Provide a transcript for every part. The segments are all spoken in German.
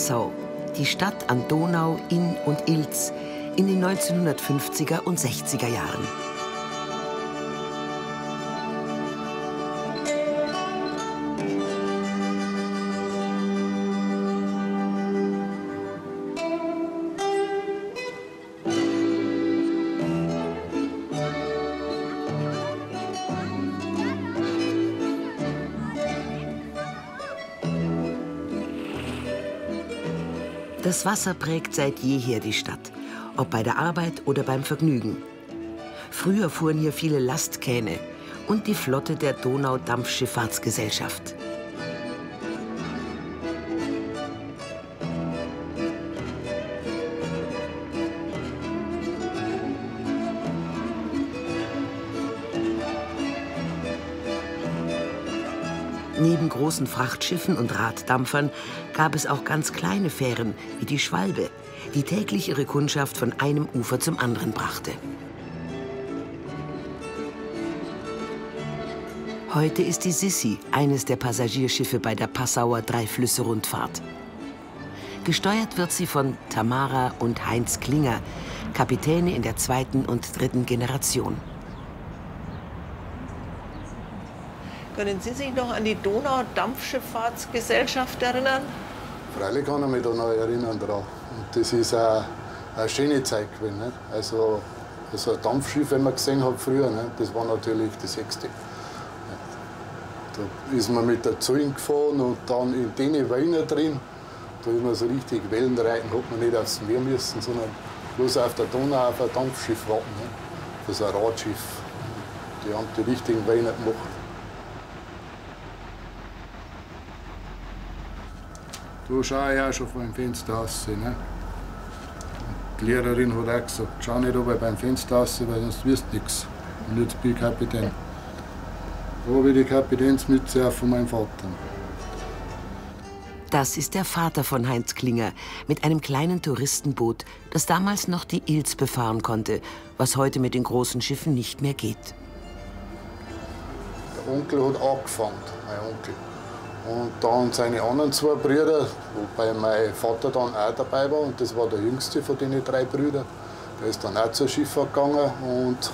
Passau, die Stadt an Donau, Inn und Ilz in den 1950er und 60er Jahren. Das Wasser prägt seit jeher die Stadt, ob bei der Arbeit oder beim Vergnügen. Früher fuhren hier viele Lastkähne und die Flotte der Donaudampfschifffahrtsgesellschaft. Neben großen Frachtschiffen und Raddampfern gab es auch ganz kleine Fähren wie die Schwalbe, die täglich ihre Kundschaft von einem Ufer zum anderen brachte. Heute ist die Sissi eines der Passagierschiffe bei der Passauer Dreiflüsse-Rundfahrt. Gesteuert wird sie von Tamara und Heinz Klinger, Kapitäne in der zweiten und dritten Generation. Können Sie sich noch an die Donaudampfschifffahrtsgesellschaft erinnern? Freilich kann ich mich da noch erinnern daran. Und das ist eine, eine schöne Zeit gewesen. Nicht? Also, also ein Dampfschiff, wenn man gesehen hat früher, nicht? das war natürlich das Sechste. Da ist man mit der Zollen gefahren und dann in den Weinen drin. Da ist man so richtig Wellenreiten, hat man nicht aufs Meer müssen, sondern bloß auf der Donau auf ein Dampfschiff warten. Nicht? Das ist ein Radschiff. Die haben die richtigen Weine gemacht. Schaue ich auch schon vor dem Fenster raus. Ne? Die Lehrerin hat auch gesagt, schau nicht aber beim Fenster raus, weil sonst wirst du nichts. Und jetzt bin ich Kapitän. Da habe ich die Kapitänsmütze auch von meinem Vater. Das ist der Vater von Heinz Klinger mit einem kleinen Touristenboot, das damals noch die Ilz befahren konnte, was heute mit den großen Schiffen nicht mehr geht. Der Onkel hat angefangen, mein Onkel. Und dann seine anderen zwei Brüder, wobei mein Vater dann auch dabei war. Und das war der jüngste von den drei Brüdern. Der ist dann auch zur Schifffahrt gegangen. Und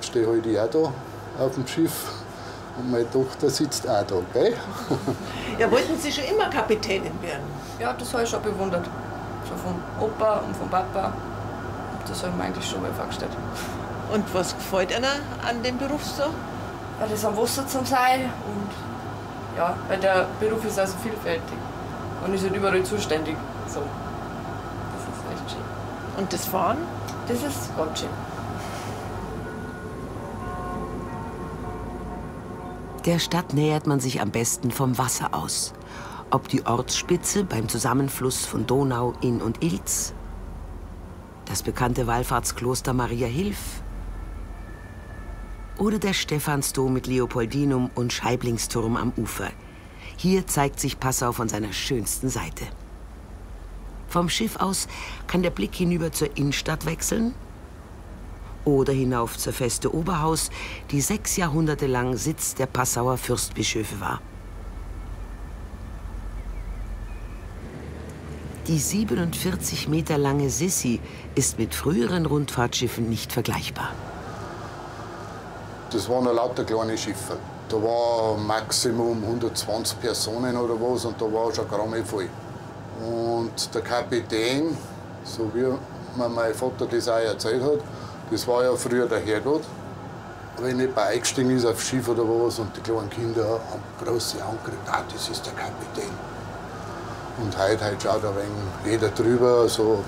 stehe halt ich auch da auf dem Schiff. Und meine Tochter sitzt auch da, gell? Ja, wollten Sie schon immer Kapitänin werden? Ja, das habe ich schon bewundert. Schon vom Opa und vom Papa. Das habe ich mir eigentlich schon mal vorgestellt. Und was gefällt Ihnen an dem Beruf so? Ja, das am Wasser zum Sein und ja, weil der Beruf ist also vielfältig und ist halt überall zuständig. So. Das ist echt schön. Und das Fahren? Das ist ganz schön. Der Stadt nähert man sich am besten vom Wasser aus. Ob die Ortsspitze beim Zusammenfluss von Donau, Inn und Ilz, das bekannte Wallfahrtskloster Maria Hilf oder der Stephansdom mit Leopoldinum und Scheiblingsturm am Ufer. Hier zeigt sich Passau von seiner schönsten Seite. Vom Schiff aus kann der Blick hinüber zur Innenstadt wechseln oder hinauf zur Feste Oberhaus, die sechs Jahrhunderte lang Sitz der Passauer Fürstbischöfe war. Die 47 Meter lange Sissi ist mit früheren Rundfahrtschiffen nicht vergleichbar. Das waren lauter kleine Schiffe. Da war Maximum 120 Personen oder was und da war schon Gramme voll. Und der Kapitän, so wie mir mein Vater das auch erzählt hat, das war ja früher der Herrgott. Wenn nicht bei eingestiegen ist auf Schiff oder was und die kleinen Kinder haben große angekriegt, ah, das ist der Kapitän. Und heute, heute schaut ein wenig jeder drüber, so,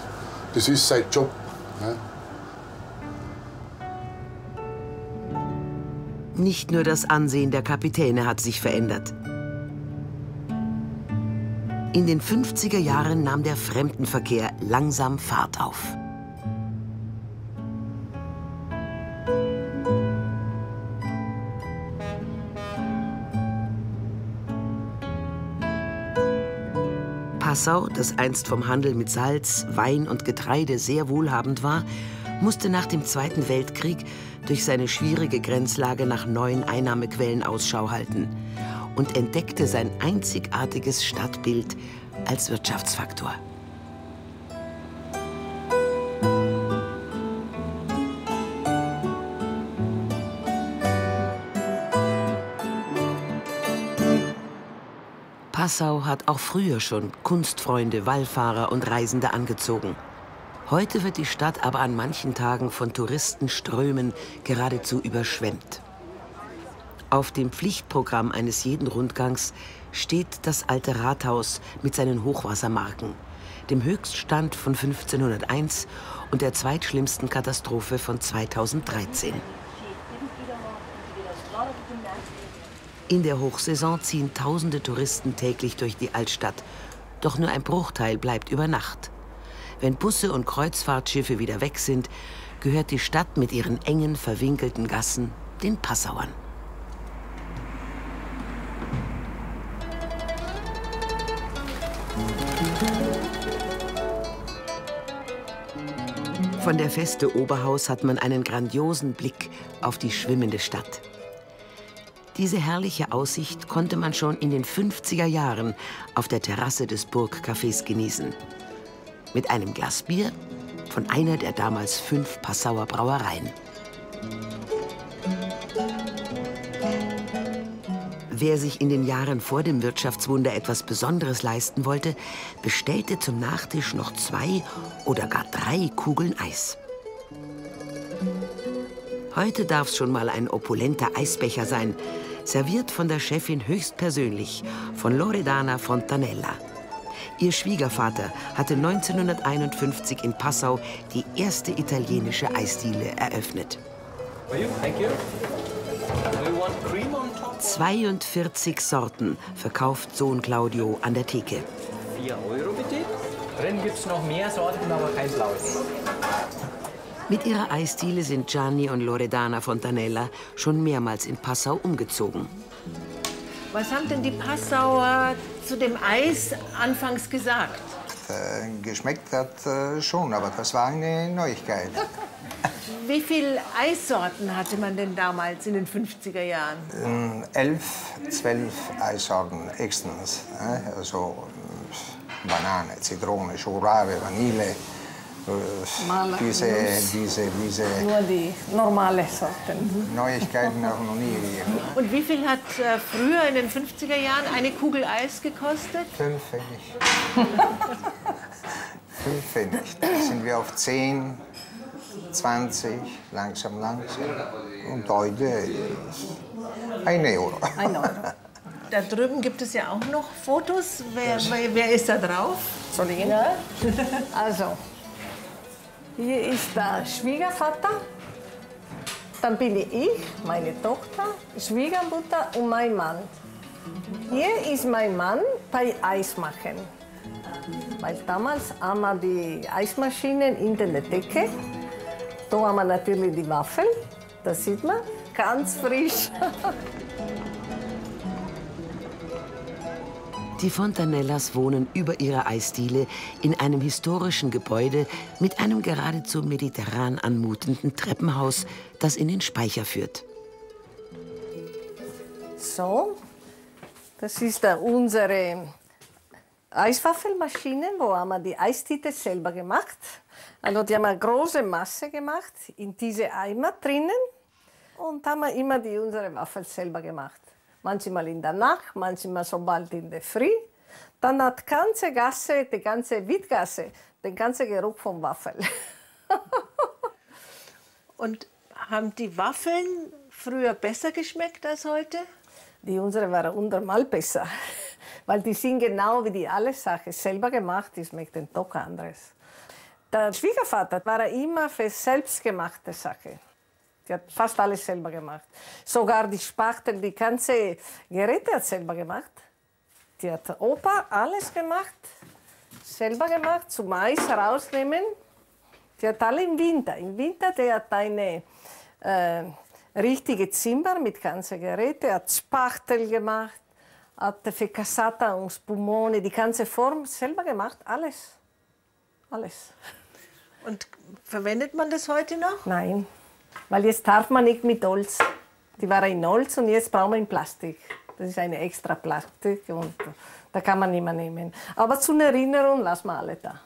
das ist sein Job. Ne? Nicht nur das Ansehen der Kapitäne hat sich verändert. In den 50er Jahren nahm der Fremdenverkehr langsam Fahrt auf. Passau, das einst vom Handel mit Salz, Wein und Getreide sehr wohlhabend war, musste nach dem Zweiten Weltkrieg durch seine schwierige Grenzlage nach neuen Einnahmequellen Ausschau halten und entdeckte sein einzigartiges Stadtbild als Wirtschaftsfaktor. Passau hat auch früher schon Kunstfreunde, Wallfahrer und Reisende angezogen. Heute wird die Stadt aber an manchen Tagen von Touristenströmen geradezu überschwemmt. Auf dem Pflichtprogramm eines jeden Rundgangs steht das alte Rathaus mit seinen Hochwassermarken, dem Höchststand von 1501 und der zweitschlimmsten Katastrophe von 2013. In der Hochsaison ziehen tausende Touristen täglich durch die Altstadt. Doch nur ein Bruchteil bleibt über Nacht. Wenn Busse und Kreuzfahrtschiffe wieder weg sind, gehört die Stadt mit ihren engen, verwinkelten Gassen den Passauern. Von der Feste Oberhaus hat man einen grandiosen Blick auf die schwimmende Stadt. Diese herrliche Aussicht konnte man schon in den 50er Jahren auf der Terrasse des Burgcafés genießen. Mit einem Glas Bier von einer der damals fünf Passauer Brauereien. Wer sich in den Jahren vor dem Wirtschaftswunder etwas Besonderes leisten wollte, bestellte zum Nachtisch noch zwei oder gar drei Kugeln Eis. Heute darf es schon mal ein opulenter Eisbecher sein, serviert von der Chefin höchstpersönlich, von Loredana Fontanella. Ihr Schwiegervater hatte 1951 in Passau die erste italienische Eisdiele eröffnet. 42 Sorten verkauft Sohn Claudio an der Theke. 4 Euro bitte. Drin gibt es noch mehr Sorten, aber kein blaues. Mit ihrer Eisdiele sind Gianni und Loredana Fontanella schon mehrmals in Passau umgezogen. Was haben denn die Passauer zu dem Eis anfangs gesagt? Äh, geschmeckt hat äh, schon, aber das war eine Neuigkeit. Wie viele Eissorten hatte man denn damals in den 50er Jahren? Ähm, elf, zwölf Eissorten extens. Äh, also äh, Banane, Zitrone, Schokolade, Vanille. Diese, diese, diese Nur die normale Sorten. Neuigkeiten auch noch nie gegeben. Und wie viel hat äh, früher in den 50er Jahren eine Kugel Eis gekostet? Fünf Pfennig. Fünf Pfennig. Da sind wir auf zehn, 20, langsam, langsam. Und heute ein Euro. Ein Euro. Da drüben gibt es ja auch noch Fotos. Wer, wer, wer ist da drauf? Soll ich ja? Also, hier ist der Schwiegervater. Dann bin ich, meine Tochter, Schwiegermutter und mein Mann. Hier ist mein Mann bei Eismachen. Weil damals haben wir die Eismaschinen in der Decke. Da haben wir natürlich die Waffel, das sieht man, ganz frisch. Die Fontanellas wohnen über ihrer Eisdiele in einem historischen Gebäude mit einem geradezu mediterran anmutenden Treppenhaus, das in den Speicher führt. So, das ist unsere Eiswaffelmaschine, wo haben wir die Eistite selber gemacht. Also die haben eine große Masse gemacht in diese Eimer drinnen und haben wir immer die unsere Waffel selber gemacht. Manchmal in der Nacht, manchmal so bald in der Früh. Dann hat die ganze Gasse, die ganze Wittgasse, den ganzen Geruch vom Waffel. Und haben die Waffeln früher besser geschmeckt als heute? Die unsere waren hundertmal besser. Weil die sind genau wie die alle Sachen selber gemacht, die schmecken doch anderes. Der Schwiegervater war immer für selbstgemachte Sachen. Die hat fast alles selber gemacht. Sogar die Spachtel, die ganze Geräte hat selber gemacht. Die hat Opa alles gemacht, selber gemacht, zum Mais rausnehmen. Die hat alle im Winter. Im Winter, der hat eine äh, richtige Zimmer mit ganzen Geräten, hat Spachtel gemacht, hat für Cassata und Spumone die ganze Form selber gemacht, alles. Alles. Und verwendet man das heute noch? Nein, weil jetzt darf man nicht mit Holz. Die waren in Holz und jetzt brauchen wir in Plastik. Das ist eine extra Plastik und da kann man nicht mehr nehmen. Aber zur Erinnerung lassen wir alle da.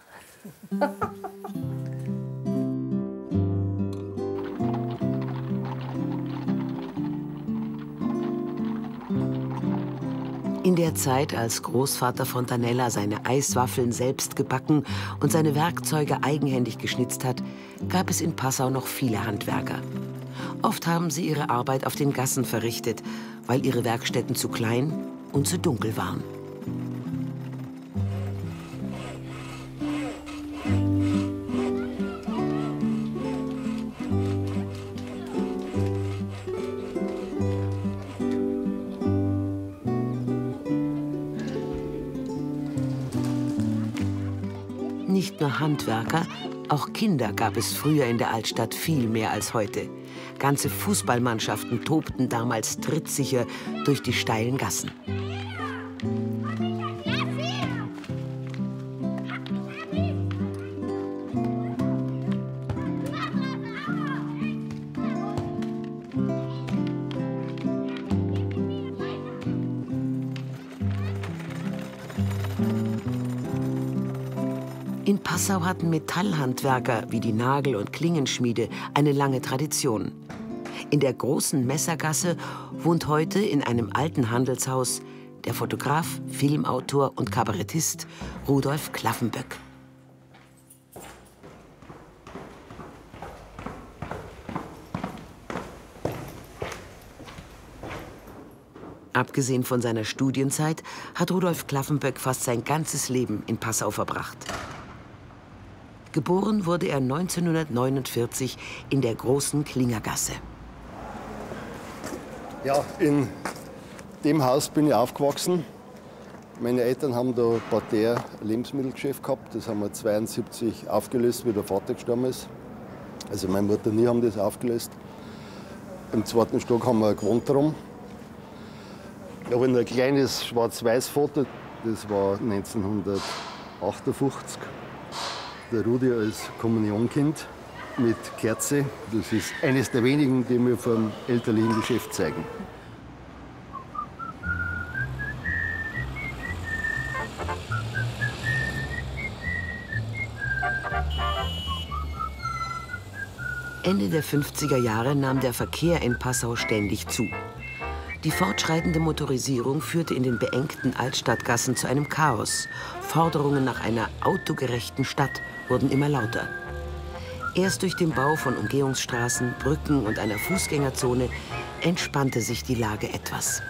In der Zeit, als Großvater Fontanella seine Eiswaffeln selbst gebacken und seine Werkzeuge eigenhändig geschnitzt hat, gab es in Passau noch viele Handwerker. Oft haben sie ihre Arbeit auf den Gassen verrichtet, weil ihre Werkstätten zu klein und zu dunkel waren. Nicht nur Handwerker, auch Kinder gab es früher in der Altstadt viel mehr als heute. Ganze Fußballmannschaften tobten damals trittsicher durch die steilen Gassen. Passau hatten Metallhandwerker wie die Nagel- und Klingenschmiede eine lange Tradition. In der großen Messergasse wohnt heute in einem alten Handelshaus der Fotograf, Filmautor und Kabarettist Rudolf Klaffenböck. Abgesehen von seiner Studienzeit hat Rudolf Klaffenböck fast sein ganzes Leben in Passau verbracht. Geboren wurde er 1949 in der großen Klingergasse. Ja, in dem Haus bin ich aufgewachsen. Meine Eltern haben da Parterre Lebensmittelgeschäft gehabt. Das haben wir 72 aufgelöst, wie der Vater gestorben ist. Also meine Mutter und ich haben das aufgelöst. Im zweiten Stock haben wir gewohnt drum. Ich habe ein kleines Schwarz-Weiß-Foto, das war 1958. Der Rudi als Kommunionkind mit Kerze. Das ist eines der wenigen, die mir vom elterlichen Geschäft zeigen. Ende der 50er Jahre nahm der Verkehr in Passau ständig zu. Die fortschreitende Motorisierung führte in den beengten Altstadtgassen zu einem Chaos. Forderungen nach einer autogerechten Stadt wurden immer lauter. Erst durch den Bau von Umgehungsstraßen, Brücken und einer Fußgängerzone entspannte sich die Lage etwas.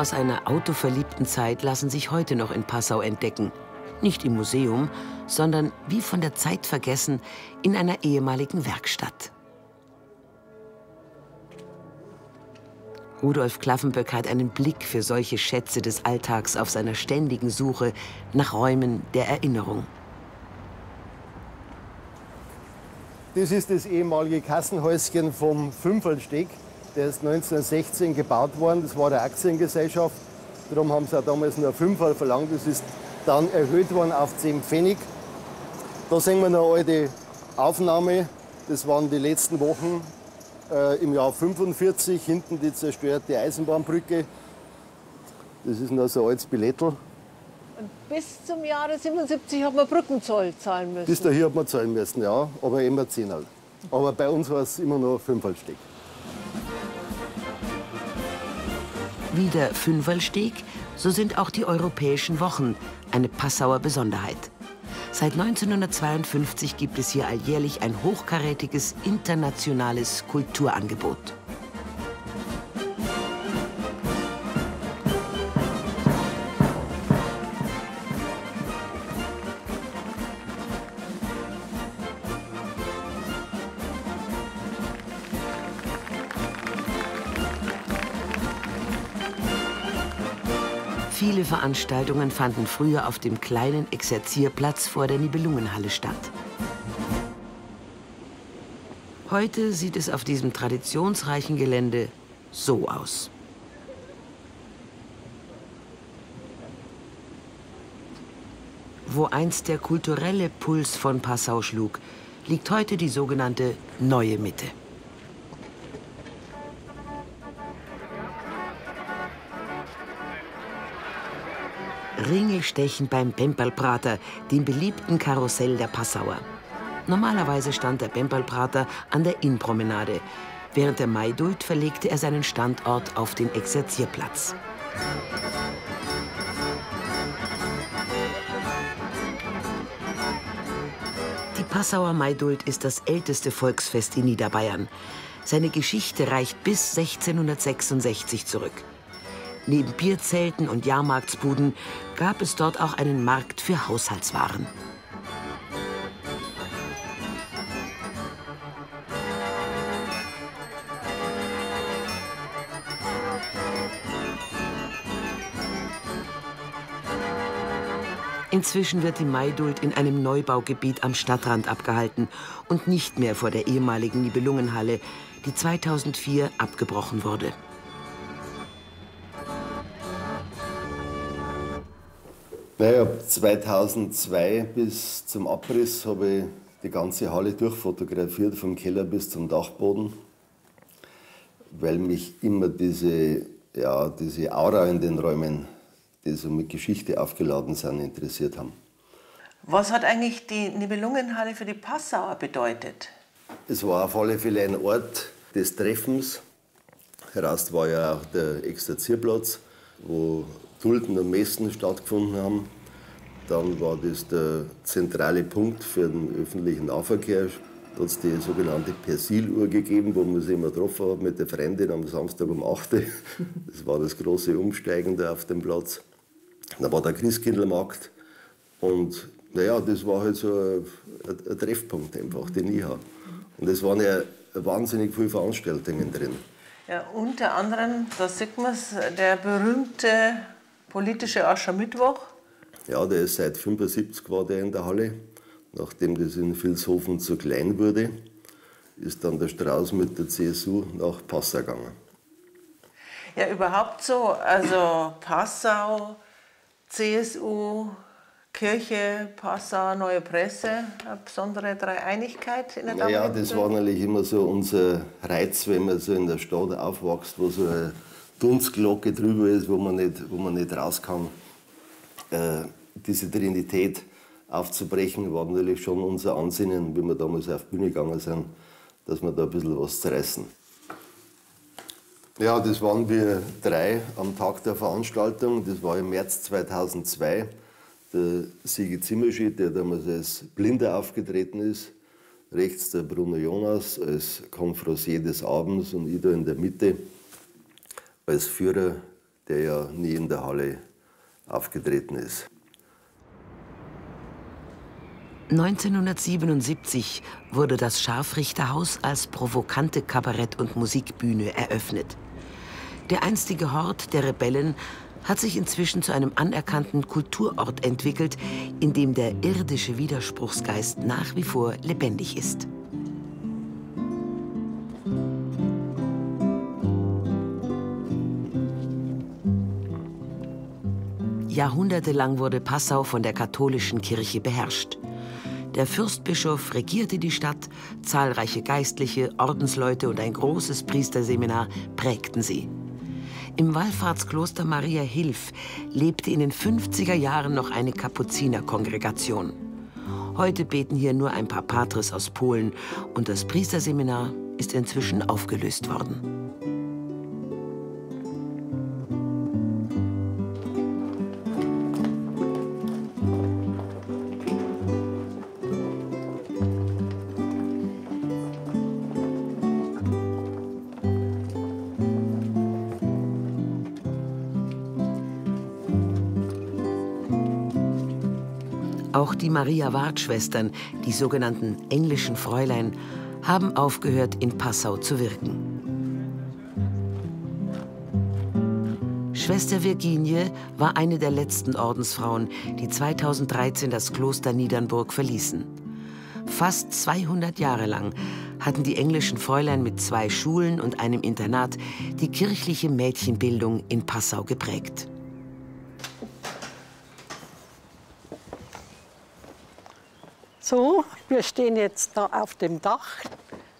Aus einer autoverliebten Zeit lassen sich heute noch in Passau entdecken. Nicht im Museum, sondern wie von der Zeit vergessen in einer ehemaligen Werkstatt. Rudolf Klaffenböck hat einen Blick für solche Schätze des Alltags auf seiner ständigen Suche nach Räumen der Erinnerung. Das ist das ehemalige Kassenhäuschen vom Fünferlsteg. Der ist 1916 gebaut worden. Das war eine Aktiengesellschaft. Darum haben sie auch damals nur 5 verlangt. Das ist dann erhöht worden auf 10 Pfennig. Da sehen wir eine alte Aufnahme. Das waren die letzten Wochen äh, im Jahr 45. Hinten die zerstörte Eisenbahnbrücke. Das ist noch so ein altes Billettel. Und bis zum Jahre 77 hat man Brückenzoll zahlen müssen. Bis dahin hat man zahlen müssen, ja. Aber immer 10 Aber bei uns war es immer noch 5 Stück. Wieder Fünferlsteg, so sind auch die europäischen Wochen eine Passauer Besonderheit. Seit 1952 gibt es hier alljährlich ein hochkarätiges internationales Kulturangebot. Veranstaltungen fanden früher auf dem kleinen Exerzierplatz vor der Nibelungenhalle statt. Heute sieht es auf diesem traditionsreichen Gelände so aus. Wo einst der kulturelle Puls von Passau schlug, liegt heute die sogenannte Neue Mitte. Ringelstechen beim Pempelprater, dem beliebten Karussell der Passauer. Normalerweise stand der Pempelprater an der Innenpromenade. Während der Maidult verlegte er seinen Standort auf den Exerzierplatz. Die Passauer Maidult ist das älteste Volksfest in Niederbayern. Seine Geschichte reicht bis 1666 zurück. Neben Bierzelten und Jahrmarktsbuden gab es dort auch einen Markt für Haushaltswaren. Inzwischen wird die Maidult in einem Neubaugebiet am Stadtrand abgehalten und nicht mehr vor der ehemaligen Nibelungenhalle, die 2004 abgebrochen wurde. Naja, 2002 bis zum Abriss habe ich die ganze Halle durchfotografiert, vom Keller bis zum Dachboden, weil mich immer diese, ja, diese Aura in den Räumen die so mit Geschichte aufgeladen sind, interessiert haben. Was hat eigentlich die Nibelungenhalle für die Passauer bedeutet? Es war auf alle Fälle ein Ort des Treffens. Heraus war ja auch der Exerzierplatz, wo Tulpen und Messen stattgefunden haben. Dann war das der zentrale Punkt für den öffentlichen Nahverkehr. Da hat es die sogenannte Persiluhr gegeben, wo man sich immer getroffen hat mit der Freundin am Samstag um 8 Uhr. Das war das große Umsteigen da auf dem Platz. Da war der Christkindlmarkt und naja, das war halt so ein, ein Treffpunkt einfach, den ich habe. Und es waren ja wahnsinnig viele Veranstaltungen drin. Ja, unter anderem, da sieht man es, der berühmte politische Aschermittwoch. Ja, der ist seit 75 war der in der Halle. Nachdem das in Vilshofen zu klein wurde, ist dann der Strauß mit der CSU nach Passau gegangen. Ja, überhaupt so. Also Passau, CSU, Kirche, Passau, Neue Presse, eine besondere Dreieinigkeit in der Ja, das war natürlich immer so unser Reiz, wenn man so in der Stadt aufwächst, wo so eine Dunstglocke drüber ist, wo man nicht, wo man nicht raus kann. Äh, diese Trinität aufzubrechen, war natürlich schon unser Ansinnen, wie wir damals auf die Bühne gegangen sind, dass wir da ein bisschen was zerreißen. Ja, das waren wir drei am Tag der Veranstaltung. Das war im März 2002. Der Sigi Zimmerschied, der damals als Blinder aufgetreten ist. Rechts der Bruno Jonas als Confrancier des Abends und ich da in der Mitte als Führer, der ja nie in der Halle aufgetreten ist. 1977 wurde das Scharfrichterhaus als provokante Kabarett- und Musikbühne eröffnet. Der einstige Hort der Rebellen hat sich inzwischen zu einem anerkannten Kulturort entwickelt, in dem der irdische Widerspruchsgeist nach wie vor lebendig ist. Jahrhundertelang wurde Passau von der katholischen Kirche beherrscht. Der Fürstbischof regierte die Stadt, zahlreiche Geistliche, Ordensleute und ein großes Priesterseminar prägten sie. Im Wallfahrtskloster Maria Hilf lebte in den 50er Jahren noch eine Kapuzinerkongregation. Heute beten hier nur ein paar Patres aus Polen und das Priesterseminar ist inzwischen aufgelöst worden. Die Maria-Ward-Schwestern, die sogenannten englischen Fräulein, haben aufgehört, in Passau zu wirken. Schwester Virginie war eine der letzten Ordensfrauen, die 2013 das Kloster Niedernburg verließen. Fast 200 Jahre lang hatten die englischen Fräulein mit zwei Schulen und einem Internat die kirchliche Mädchenbildung in Passau geprägt. So, wir stehen jetzt da auf dem Dach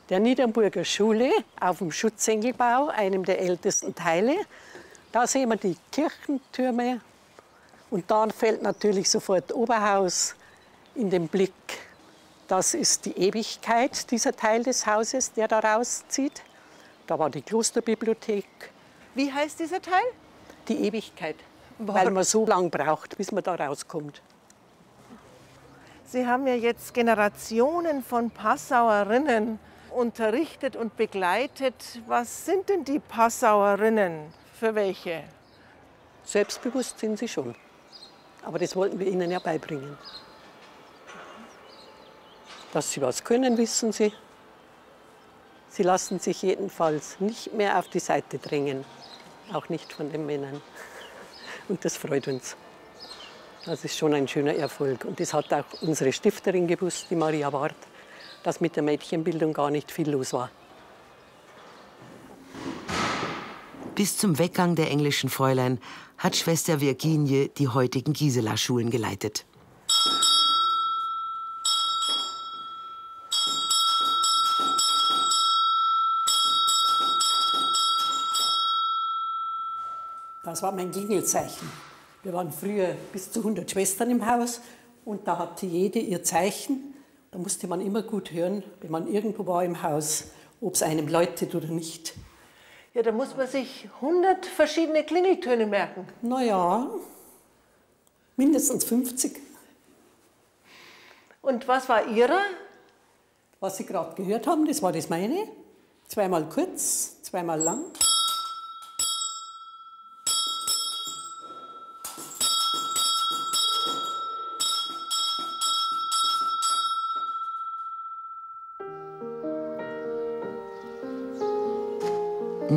der Niedernburger Schule auf dem Schutzengelbau, einem der ältesten Teile. Da sehen wir die Kirchentürme und dann fällt natürlich sofort Oberhaus in den Blick. Das ist die Ewigkeit, dieser Teil des Hauses, der da rauszieht. Da war die Klosterbibliothek. Wie heißt dieser Teil? Die Ewigkeit, weil man so lang braucht, bis man da rauskommt. Sie haben ja jetzt Generationen von Passauerinnen unterrichtet und begleitet. Was sind denn die Passauerinnen? Für welche? Selbstbewusst sind sie schon. Aber das wollten wir ihnen ja beibringen. Dass sie was können, wissen sie. Sie lassen sich jedenfalls nicht mehr auf die Seite drängen. Auch nicht von den Männern. Und das freut uns. Das ist schon ein schöner Erfolg. Und das hat auch unsere Stifterin gewusst, die Maria Ward, dass mit der Mädchenbildung gar nicht viel los war. Bis zum Weggang der englischen Fräulein hat Schwester Virginie die heutigen Gisela-Schulen geleitet. Das war mein Klingelzeichen. Wir waren früher bis zu 100 Schwestern im Haus und da hatte jede ihr Zeichen. Da musste man immer gut hören, wenn man irgendwo war im Haus, ob es einem läutet oder nicht. Ja, da muss man sich 100 verschiedene Klingeltöne merken. Naja, mindestens 50. Und was war Ihrer? Was Sie gerade gehört haben, das war das meine. Zweimal kurz, zweimal lang.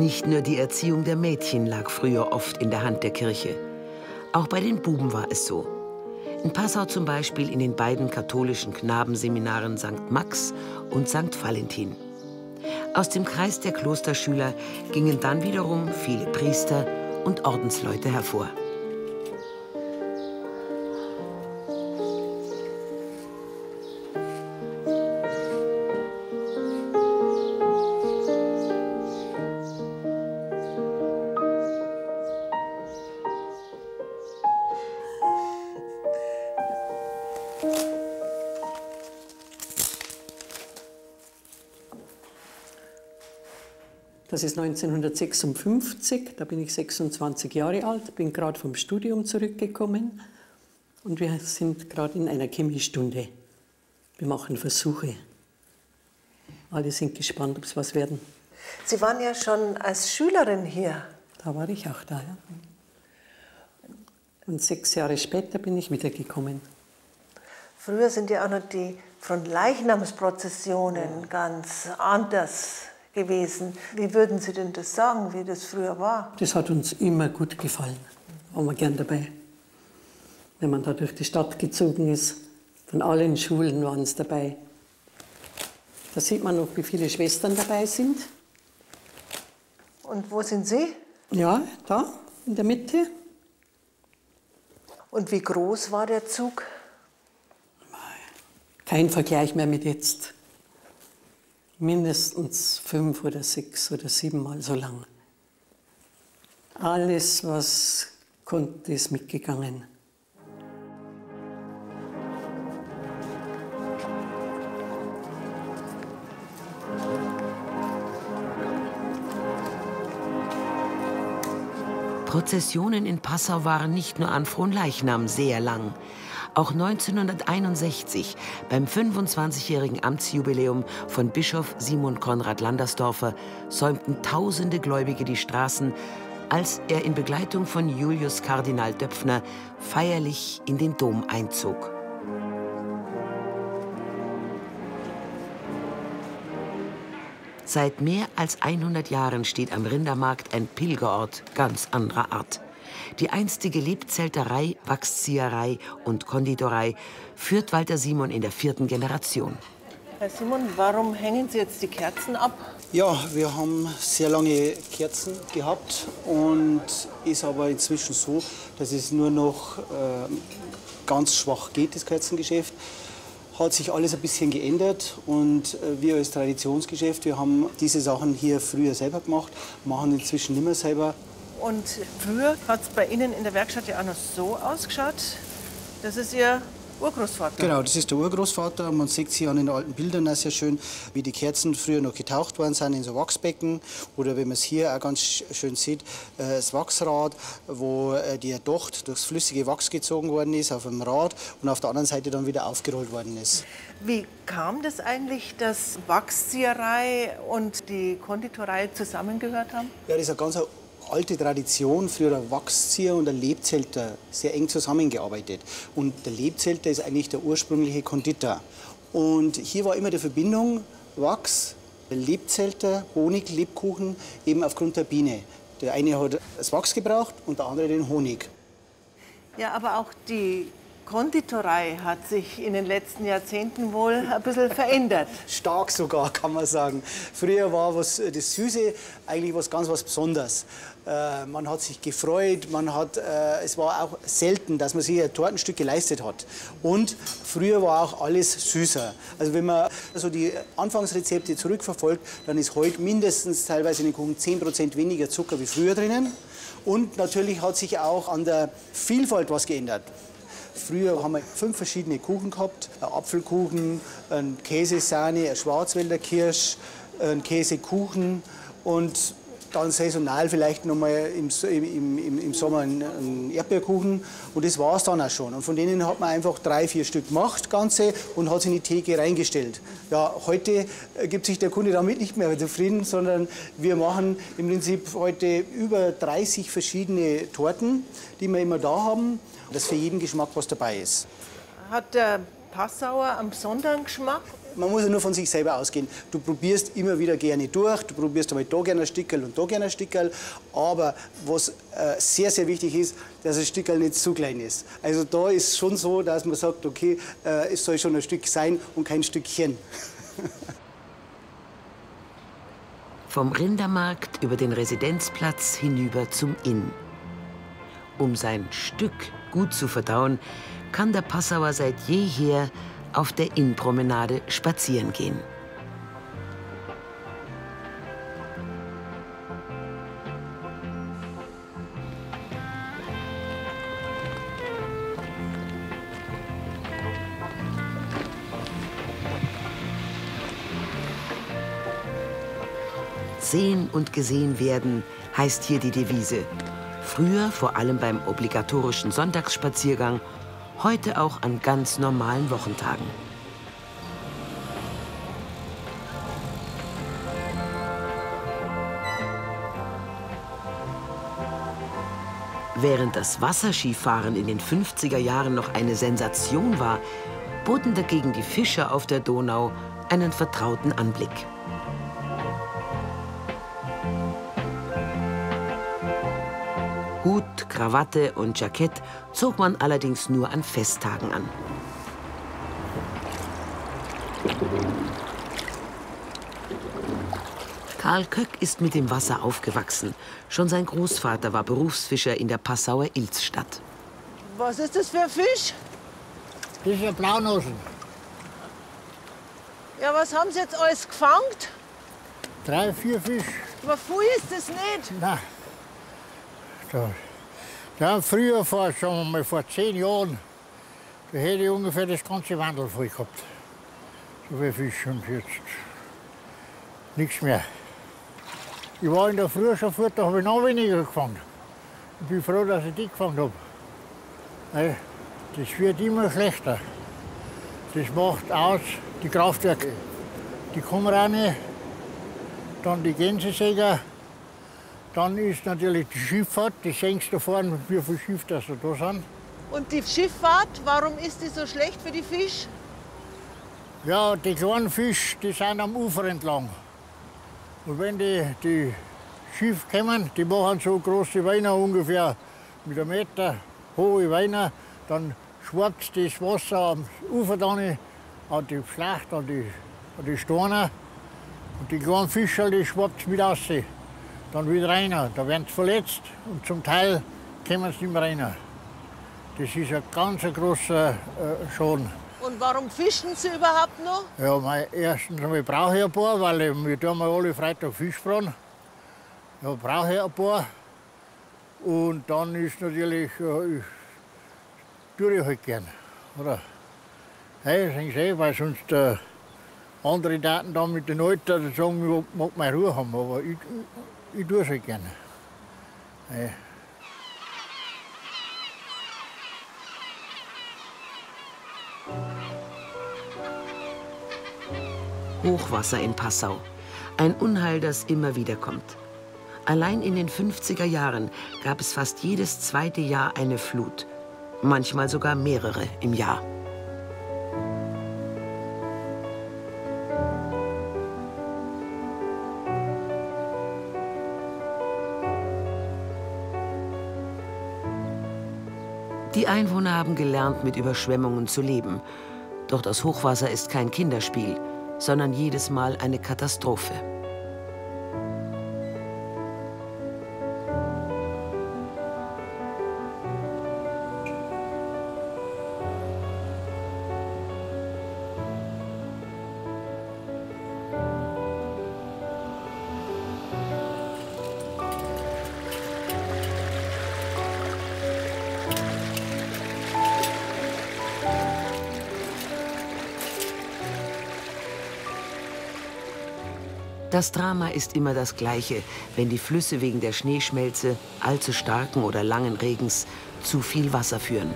Nicht nur die Erziehung der Mädchen lag früher oft in der Hand der Kirche. Auch bei den Buben war es so. In Passau zum Beispiel in den beiden katholischen Knabenseminaren St. Max und St. Valentin. Aus dem Kreis der Klosterschüler gingen dann wiederum viele Priester und Ordensleute hervor. Ist 1956, da bin ich 26 Jahre alt, bin gerade vom Studium zurückgekommen und wir sind gerade in einer Chemiestunde. Wir machen Versuche. Alle sind gespannt, ob es was werden. Sie waren ja schon als Schülerin hier. Da war ich auch da, ja. Und sechs Jahre später bin ich wiedergekommen. Früher sind ja auch noch die Fronleichnamsprozessionen ganz anders gewesen. Wie würden Sie denn das sagen, wie das früher war? Das hat uns immer gut gefallen. Waren wir gern dabei. Wenn man da durch die Stadt gezogen ist, von allen Schulen waren es dabei. Da sieht man noch, wie viele Schwestern dabei sind. Und wo sind Sie? Ja, da, in der Mitte. Und wie groß war der Zug? Kein Vergleich mehr mit jetzt mindestens fünf oder sechs oder siebenmal so lang. Alles, was konnte, ist mitgegangen. Prozessionen in Passau waren nicht nur an Fronleichnam sehr lang. Auch 1961, beim 25-jährigen Amtsjubiläum von Bischof Simon Konrad Landersdorfer, säumten tausende Gläubige die Straßen, als er in Begleitung von Julius Kardinal Döpfner feierlich in den Dom einzog. Seit mehr als 100 Jahren steht am Rindermarkt ein Pilgerort ganz anderer Art. Die einstige Lebzelterei, Wachszieherei und Konditorei führt Walter Simon in der vierten Generation. Herr Simon, warum hängen Sie jetzt die Kerzen ab? Ja, wir haben sehr lange Kerzen gehabt und ist aber inzwischen so, dass es nur noch äh, ganz schwach geht, das Kerzengeschäft. Hat sich alles ein bisschen geändert und äh, wir als Traditionsgeschäft, wir haben diese Sachen hier früher selber gemacht, machen inzwischen nicht mehr selber. Und früher hat es bei Ihnen in der Werkstatt ja auch noch so ausgeschaut. Das ist Ihr Urgroßvater. Genau, das ist der Urgroßvater. Man sieht sie an den alten Bildern auch sehr schön, wie die Kerzen früher noch getaucht worden sind in so Wachsbecken. Oder wenn man es hier auch ganz schön sieht, äh, das Wachsrad, wo äh, die Docht durchs flüssige Wachs gezogen worden ist auf dem Rad und auf der anderen Seite dann wieder aufgerollt worden ist. Wie kam das eigentlich, dass Wachszieherei und die Konditorei zusammengehört haben? Ja, das ist eine ganz alte Tradition, früher ein Wachszieher und ein Lebzelter sehr eng zusammengearbeitet. Und der Lebzelter ist eigentlich der ursprüngliche Konditor. Und hier war immer die Verbindung Wachs, Lebzelter, Honig, Lebkuchen, eben aufgrund der Biene. Der eine hat das Wachs gebraucht und der andere den Honig. Ja, aber auch die Konditorei hat sich in den letzten Jahrzehnten wohl ein bisschen verändert. Stark sogar, kann man sagen. Früher war was, das Süße eigentlich was ganz was Besonderes. Äh, man hat sich gefreut, man hat, äh, es war auch selten, dass man sich ein Tortenstück geleistet hat. Und früher war auch alles süßer. Also wenn man so die Anfangsrezepte zurückverfolgt, dann ist heute mindestens teilweise in den Kuchen 10% weniger Zucker wie früher drinnen. Und natürlich hat sich auch an der Vielfalt was geändert. Früher haben wir fünf verschiedene Kuchen gehabt. Ein Apfelkuchen, ein Käsesahne, ein Schwarzwälder Kirsch, ein Käsekuchen und dann saisonal vielleicht noch mal im, im, im Sommer einen Erdbeerkuchen und das war es dann auch schon. Und von denen hat man einfach drei, vier Stück gemacht, ganze, und hat sie in die Theke reingestellt. Ja, heute äh, gibt sich der Kunde damit nicht mehr zufrieden, sondern wir machen im Prinzip heute über 30 verschiedene Torten, die wir immer da haben, dass für jeden Geschmack was dabei ist. Hat der Passauer am besonderen Geschmack? Man muss ja nur von sich selber ausgehen. Du probierst immer wieder gerne durch, du probierst einmal da gerne ein Stickerl und da gerne ein Stickerl, aber was äh, sehr, sehr wichtig ist, dass ein Stickerl nicht zu klein ist. Also da ist schon so, dass man sagt, okay, äh, es soll schon ein Stück sein und kein Stückchen. Vom Rindermarkt über den Residenzplatz hinüber zum Inn. Um sein Stück gut zu verdauen, kann der Passauer seit jeher auf der Innenpromenade spazieren gehen. Sehen und gesehen werden heißt hier die Devise. Früher vor allem beim obligatorischen Sonntagsspaziergang heute auch an ganz normalen Wochentagen. Während das Wasserskifahren in den 50er Jahren noch eine Sensation war, boten dagegen die Fischer auf der Donau einen vertrauten Anblick. Krawatte und Jackett zog man allerdings nur an Festtagen an. Karl Köck ist mit dem Wasser aufgewachsen. Schon sein Großvater war Berufsfischer in der Passauer Ilzstadt. Was ist das für ein Fisch? Das ist ein Blaunosen. Ja, was haben Sie jetzt alles gefangen? Drei, vier Fisch. Aber viel ist das nicht. Nein. Da, wir haben früher, vor, schon mal vor zehn Jahren, da hätte ich ungefähr das ganze Wandel voll gehabt. So viel Fisch und jetzt nichts mehr. Ich war in der Früh schon fort, da habe ich noch weniger gefangen. Ich bin froh, dass ich die gefangen habe. Das wird immer schlechter. Das macht aus die Kraftwerke. Die rein, dann die Gänsesäger, dann ist natürlich die Schifffahrt, die senkst da vorne, wie viele Schiffe das da sind. Und die Schifffahrt, warum ist die so schlecht für die Fische? Ja, die kleinen Fische, die sind am Ufer entlang. Und wenn die, die Schiffe kommen, die machen so große Weiner, ungefähr mit einem Meter hohe Weiner, dann schwappt das Wasser am Ufer dann an die Schlacht, an die die Steine. Und die kleinen Fischer, die schwappt mit raus. Dann wieder rein. Da werden sie verletzt und zum Teil kommen sie nicht mehr rein. Das ist ein ganz großer äh, Schaden. Und warum fischen Sie überhaupt noch? Ja, mein, erstens brauche ich ein paar, weil ich, wir tun alle Freitag Fisch braten. Ja, brauche ich ein paar. Und dann ist natürlich, äh, ich, tue ich halt gern. Oder? Hey, das ist eh, weil sonst äh, andere Daten da mit den Alten sagen, ich mag meine Ruhe haben. Aber ich, ich, tue es gerne. Hey. Hochwasser in Passau. Ein Unheil, das immer wieder kommt. Allein in den 50er Jahren gab es fast jedes zweite Jahr eine Flut. Manchmal sogar mehrere im Jahr. Die Einwohner haben gelernt, mit Überschwemmungen zu leben. Doch das Hochwasser ist kein Kinderspiel, sondern jedes Mal eine Katastrophe. Das Drama ist immer das gleiche, wenn die Flüsse wegen der Schneeschmelze, allzu starken oder langen Regens zu viel Wasser führen.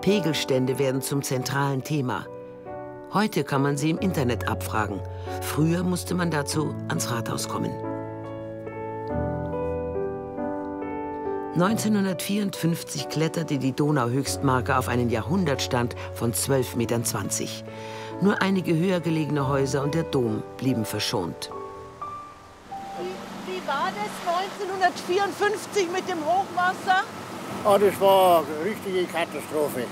Pegelstände werden zum zentralen Thema. Heute kann man sie im Internet abfragen. Früher musste man dazu ans Rathaus kommen. 1954 kletterte die Donauhöchstmarke auf einen Jahrhundertstand von 12,20 Metern. Nur einige höher gelegene Häuser und der Dom blieben verschont. Wie, wie war das 1954 mit dem Hochwasser? Ah, das war eine richtige Katastrophe.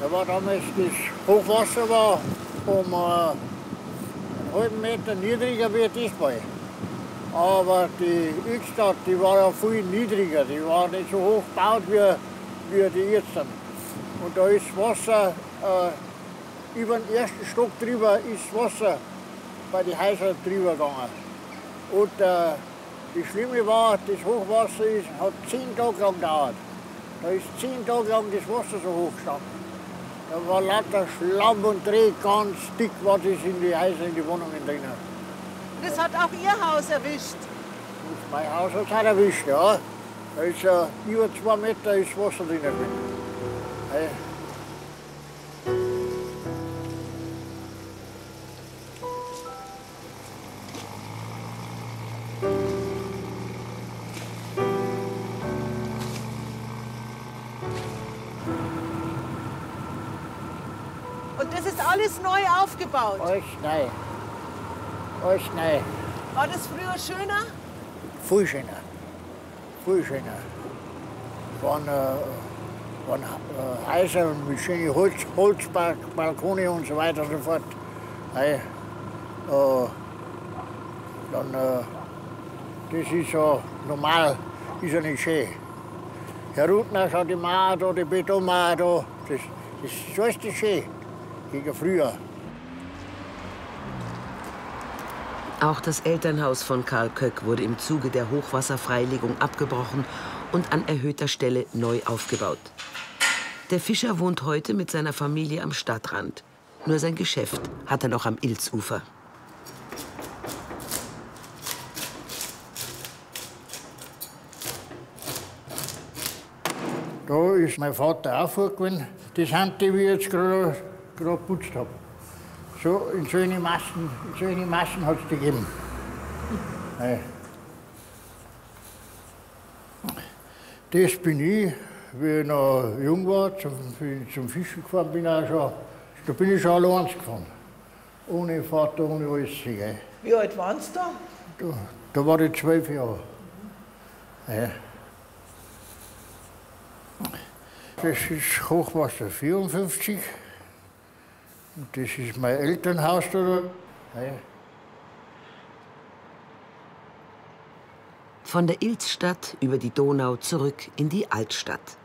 Da war damals das Hochwasser war um einen halben Meter niedriger wie diesmal. Aber die Ilkstadt, die war ja viel niedriger, die war nicht so hoch gebaut wie, wie die jetzt. Und da ist Wasser, äh, über den ersten Stock drüber ist Wasser bei den Häusern drüber gegangen. Und äh, das Schlimme war, das Hochwasser ist, hat zehn Tage lang gedauert. Da ist zehn Tage lang das Wasser so hoch gestanden. Da war lauter Schlamm und Dreh, ganz dick war das in die Häuser, in die Wohnungen drin. Das hat auch Ihr Haus erwischt? Und mein Haus hat es auch erwischt, ja. Da ist ja über zwei Meter ist Wasser drin. Und das ist alles neu aufgebaut? Alles neu. Alles neu. War das früher schöner? Viel schöner. Viel schöner. Waren, äh, waren äh, Häuser mit schönen Holz, Holzbalkone und so weiter und so fort. Hey, äh, dann, äh, das ist so normal, ist ja nicht schön. Herr Rutner schaut die Mauer da, die Betonmauer da, das, das ist alles nicht schön gegen früher. Auch das Elternhaus von Karl Köck wurde im Zuge der Hochwasserfreilegung abgebrochen und an erhöhter Stelle neu aufgebaut. Der Fischer wohnt heute mit seiner Familie am Stadtrand. Nur sein Geschäft hat er noch am Ilzufer. Da ist mein Vater auch vorgegangen. Das sind die, wie jetzt gerade geputzt habe. So, in solchen Massen, in solchen Massen hat es gegeben. Das bin ich, wie ich noch jung war, zum, zum Fischen gefahren bin, auch schon Da bin ich schon allein gefahren. Ohne Vater, ohne alles. Gell. Wie alt waren Sie da? Da, da war ich zwölf Jahre. Ja. Das ist Hochwasser 54. Das ist mein Elternhaus da. Von der Ilzstadt über die Donau zurück in die Altstadt.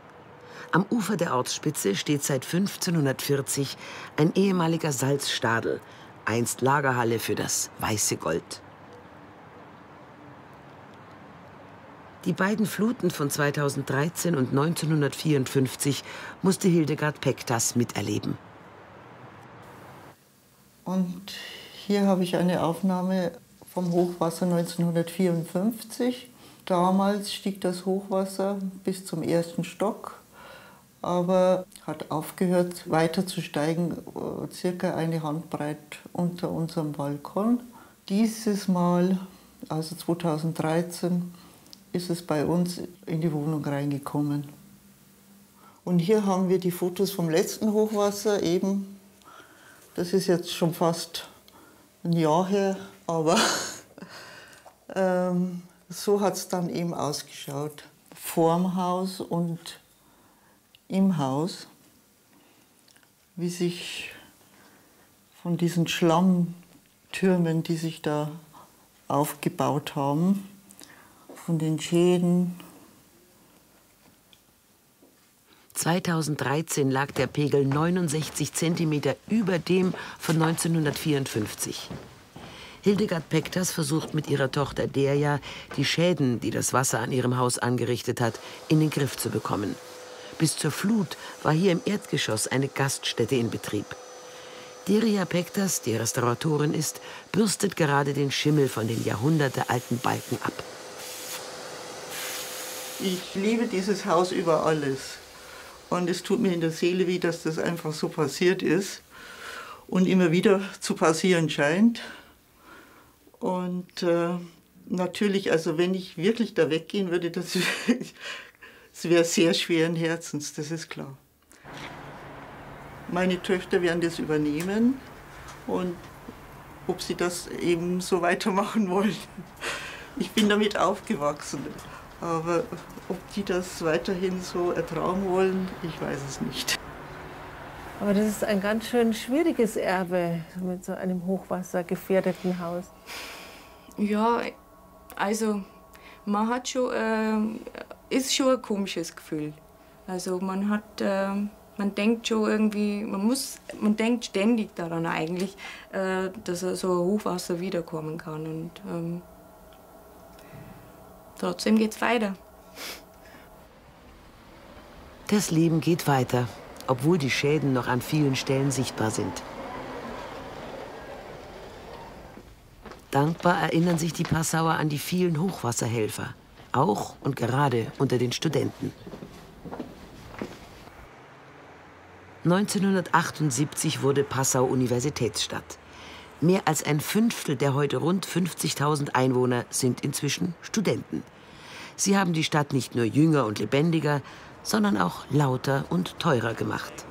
Am Ufer der Ortsspitze steht seit 1540 ein ehemaliger Salzstadel, einst Lagerhalle für das weiße Gold. Die beiden Fluten von 2013 und 1954 musste Hildegard Pektas miterleben. Und hier habe ich eine Aufnahme vom Hochwasser 1954. Damals stieg das Hochwasser bis zum ersten Stock, aber hat aufgehört weiter zu steigen, äh, circa eine Handbreit unter unserem Balkon. Dieses Mal, also 2013, ist es bei uns in die Wohnung reingekommen. Und hier haben wir die Fotos vom letzten Hochwasser eben. Das ist jetzt schon fast ein Jahr her, aber ähm, so hat es dann eben ausgeschaut. Vorm Haus und im Haus, wie sich von diesen Schlammtürmen, die sich da aufgebaut haben, von den Schäden. 2013 lag der Pegel 69 cm über dem von 1954. Hildegard Pektas versucht mit ihrer Tochter Derja, die Schäden, die das Wasser an ihrem Haus angerichtet hat, in den Griff zu bekommen. Bis zur Flut war hier im Erdgeschoss eine Gaststätte in Betrieb. Derja Pektas, die Restauratorin ist, bürstet gerade den Schimmel von den jahrhundertealten Balken ab. Ich liebe dieses Haus über alles. Und es tut mir in der Seele weh, dass das einfach so passiert ist und immer wieder zu passieren scheint. Und äh, natürlich, also wenn ich wirklich da weggehen würde, das, wäre sehr schweren Herzens, das ist klar. Meine Töchter werden das übernehmen und ob sie das eben so weitermachen wollen. Ich bin damit aufgewachsen. Aber ob die das weiterhin so ertragen wollen, ich weiß es nicht. Aber das ist ein ganz schön schwieriges Erbe mit so einem hochwassergefährdeten Haus. Ja, also man hat schon, äh, ist schon ein komisches Gefühl. Also man hat, äh, man denkt schon irgendwie, man muss, man denkt ständig daran eigentlich, äh, dass so ein Hochwasser wiederkommen kann und ähm, trotzdem geht's weiter. Das Leben geht weiter, obwohl die Schäden noch an vielen Stellen sichtbar sind. Dankbar erinnern sich die Passauer an die vielen Hochwasserhelfer, auch und gerade unter den Studenten. 1978 wurde Passau Universitätsstadt. Mehr als ein Fünftel der heute rund 50.000 Einwohner sind inzwischen Studenten. Sie haben die Stadt nicht nur jünger und lebendiger, sondern auch lauter und teurer gemacht.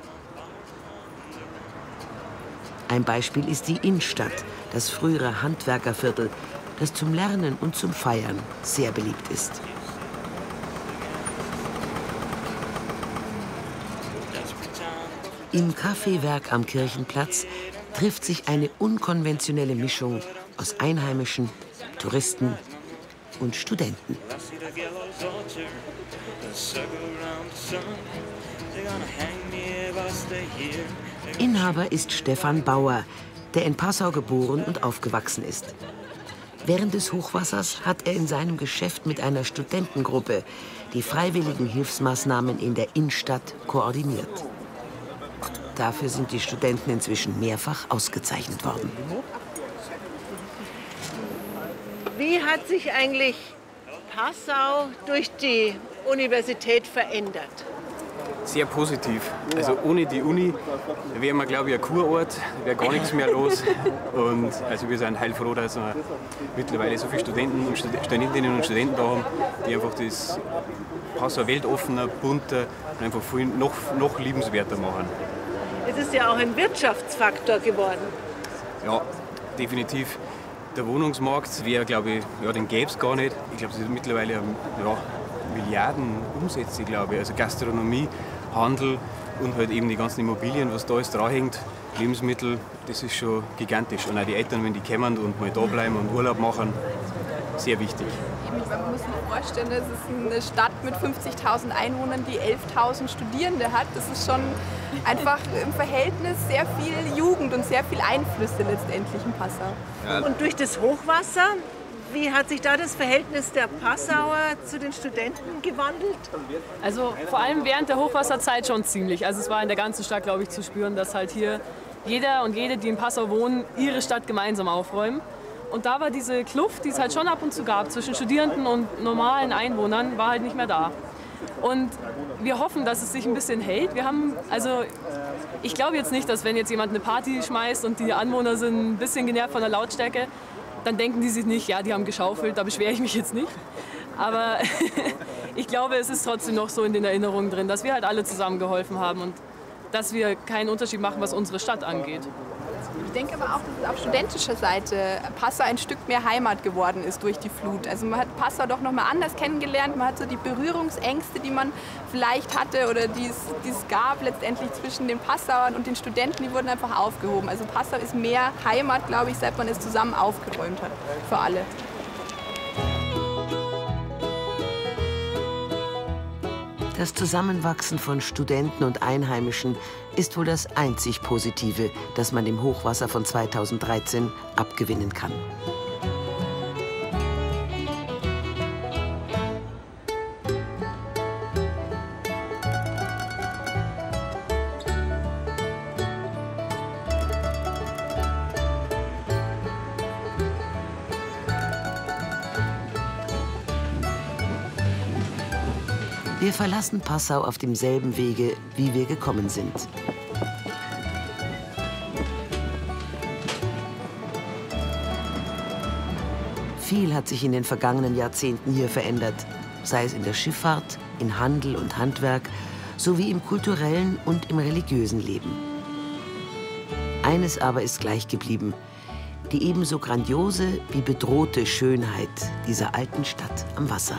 Ein Beispiel ist die Innenstadt, das frühere Handwerkerviertel, das zum Lernen und zum Feiern sehr beliebt ist. Im Kaffeewerk am Kirchenplatz trifft sich eine unkonventionelle Mischung aus Einheimischen, Touristen und Studenten. Inhaber ist Stefan Bauer, der in Passau geboren und aufgewachsen ist. Während des Hochwassers hat er in seinem Geschäft mit einer Studentengruppe die freiwilligen Hilfsmaßnahmen in der Innenstadt koordiniert. Dafür sind die Studenten inzwischen mehrfach ausgezeichnet worden. Wie hat sich eigentlich Passau durch die Universität verändert? Sehr positiv. Also ohne die Uni wären wir, glaube ich, ein Kurort, wäre gar nichts mehr los. Und also wir sind heilfroh, dass wir mittlerweile so viele Studenten und Studentinnen und Studenten da haben, die einfach das Passau weltoffener, bunter und einfach viel noch, noch liebenswerter machen. Es ist ja auch ein Wirtschaftsfaktor geworden. Ja, definitiv. Der Wohnungsmarkt wäre, glaube ich, ja, den gäbe es gar nicht. Ich glaube, es ist mittlerweile ja, Milliarden Umsätze, glaube ich. Also Gastronomie, Handel und halt eben die ganzen Immobilien, was da alles dranhängt, Lebensmittel, das ist schon gigantisch. Und auch die Eltern, wenn die kommen und mal da bleiben und Urlaub machen, sehr wichtig. Man muss sich vorstellen, es ist eine Stadt mit 50.000 Einwohnern, die 11.000 Studierende hat. Das ist schon einfach im Verhältnis sehr viel Jugend und sehr viel Einflüsse letztendlich in Passau. Ja. Und durch das Hochwasser, wie hat sich da das Verhältnis der Passauer zu den Studenten gewandelt? Also vor allem während der Hochwasserzeit schon ziemlich. Also es war in der ganzen Stadt, glaube ich, zu spüren, dass halt hier jeder und jede, die in Passau wohnen, ihre Stadt gemeinsam aufräumen. Und da war diese Kluft, die es halt schon ab und zu gab zwischen Studierenden und normalen Einwohnern, war halt nicht mehr da. Und wir hoffen, dass es sich ein bisschen hält. Wir haben, also ich glaube jetzt nicht, dass wenn jetzt jemand eine Party schmeißt und die Anwohner sind ein bisschen genervt von der Lautstärke, dann denken die sich nicht, ja, die haben geschaufelt, da beschwere ich mich jetzt nicht. Aber ich glaube, es ist trotzdem noch so in den Erinnerungen drin, dass wir halt alle zusammen geholfen haben und dass wir keinen Unterschied machen, was unsere Stadt angeht. Ich denke aber auch, dass auf studentischer Seite Passau ein Stück mehr Heimat geworden ist durch die Flut. Also man hat Passau doch noch mal anders kennengelernt. Man hat so die Berührungsängste, die man vielleicht hatte oder die es, die es gab letztendlich zwischen den Passauern und den Studenten, die wurden einfach aufgehoben. Also Passau ist mehr Heimat, glaube ich, seit man es zusammen aufgeräumt hat für alle. Das Zusammenwachsen von Studenten und Einheimischen ist wohl das einzig Positive, das man dem Hochwasser von 2013 abgewinnen kann. Wir verlassen Passau auf demselben Wege, wie wir gekommen sind. Viel hat sich in den vergangenen Jahrzehnten hier verändert, sei es in der Schifffahrt, in Handel und Handwerk, sowie im kulturellen und im religiösen Leben. Eines aber ist gleich geblieben, die ebenso grandiose wie bedrohte Schönheit dieser alten Stadt am Wasser.